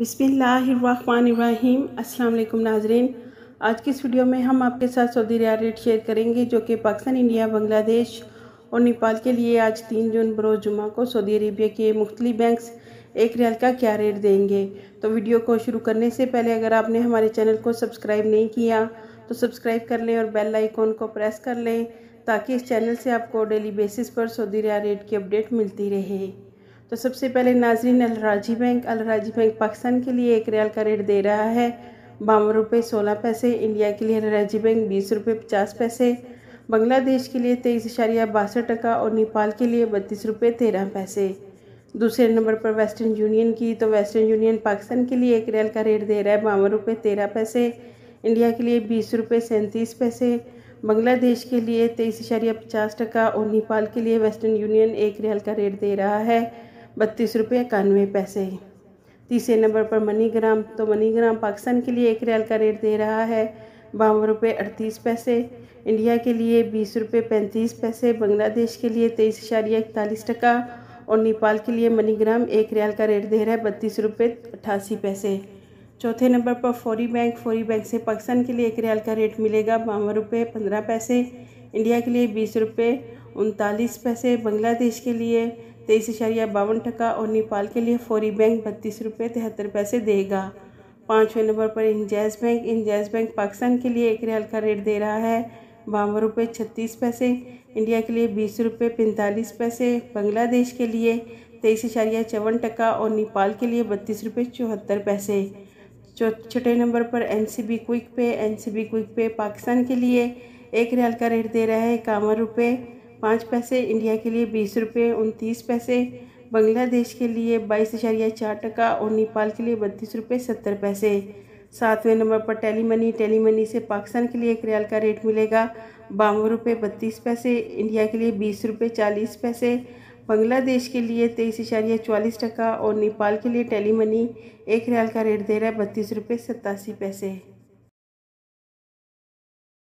बिसमीम् अल्लाम नाजरीन। आज की इस वीडियो में हम आपके साथ सऊदी रियाल रेट शेयर करेंगे, जो कि पाकिस्तान, इंडिया, बांग्लादेश और नेपाल के लिए आज तीन जून बरोज़ जुमा को सऊदी अरेबिया के मुख्तलि बैंक्स एक रियाल का क्या रेट देंगे। तो वीडियो को शुरू करने से पहले अगर आपने हमारे चैनल को सब्सक्राइब नहीं किया तो सब्सक्राइब कर लें और बेल आइकॉन को प्रेस कर लें, ताकि इस चैनल से आपको डेली बेसिस पर सऊदी रियाल रेट की अपडेट मिलती रहे। तो सबसे पहले नाजरीन, Al Rajhi bank. Al Rajhi bank Pakistan के लिए एक रियाल का रेट दे रहा है। बावन रुपये सोलह पैसे, इंडिया के लिए अलराजी बैंक बीस रुपये पचास पैसे, बांग्लादेश के लिए तेईस इशारिया बासठ टका और नेपाल के लिए बत्तीस रुपये तेरह पैसे। दूसरे नंबर पर वेस्टर्न यूनियन की तो वेस्टर्न यूनियन पाकिस्तान के लिए एक रियाल का रेट दे रहा है बावन रुपये तेरह पैसे, इंडिया के लिए बीस रुपये सैंतीस पैसे, बांग्लादेश के लिए तेईस इशारिया पचास टका और नेपाल के लिए वेस्टर्न यूनियन एक रियाल का रेट दे रहा है। बत्तीस रुपये, इक्यानवे पैसे। तीसरे नंबर पर मनीग्राम। तो मनीग्राम पाकिस्तान के लिए एक रियाल का रेट दे रहा है, बावन रुपये अड़तीस पैसे। इंडिया के लिए बीस रुपये पैंतीस पैसे। बांग्लादेश के लिए तेईस इशारिया इकतालीस टका। और नेपाल के लिए मनीग्राम एक रियाल का रेट दे रहा है, बत्तीस रुपये अट्ठासी पैसे। चौथे नंबर पर फौरी बैंक। फौरी बैंक से पाकिस्तान के लिए एक रियाल का रेट मिलेगा, बावन रुपये पंद्रह पैसे। इंडिया के लिए बीस रुपये उनतालीस पैसे। बांग्लादेश के लिए तेईस इशारिया बावन टका और नेपाल के लिए फौरी बैंक बत्तीस रुपये तिहत्तर पैसे देगा। पाँचवें नंबर पर Enjaz bank Enjaz bank Pakistan के लिए एक रियाल का रेट दे रहा है। बावन रुपये छत्तीस पैसे, इंडिया के लिए बीस रुपये पैंतालीस पैसे, बांग्लादेश के लिए तेईस इशारिया चौवन टका और नेपाल के लिए बत्तीस रुपये चौहत्तर पैसे। छठे नंबर पर N C B quick pay N C B quick pay Pakistan के लिए एक रियाल का रेट दे रहा है इक्यावन रुपये पाँच पैसे इंडिया के लिए बीस रुपये, उनतीस पैसे बांग्लादेश के लिए बाईस इशारिया चार टका और नेपाल के लिए बत्तीस रुपये सत्तर पैसे। सातवें नंबर पर टेली मनी टेली मनी से पाकिस्तान के लिए एक रियाल का रेट मिलेगा, बावन रुपये बत्तीस पैसे, इंडिया के लिए बीस रुपये चालीस पैसे, बांग्लादेश के लिए तेईस इशारिया चवालीस टका और नेपाल के लिए टेली मनी एक रियाल का रेट दे रहा है बत्तीस रुपये सत्तासी पैसे।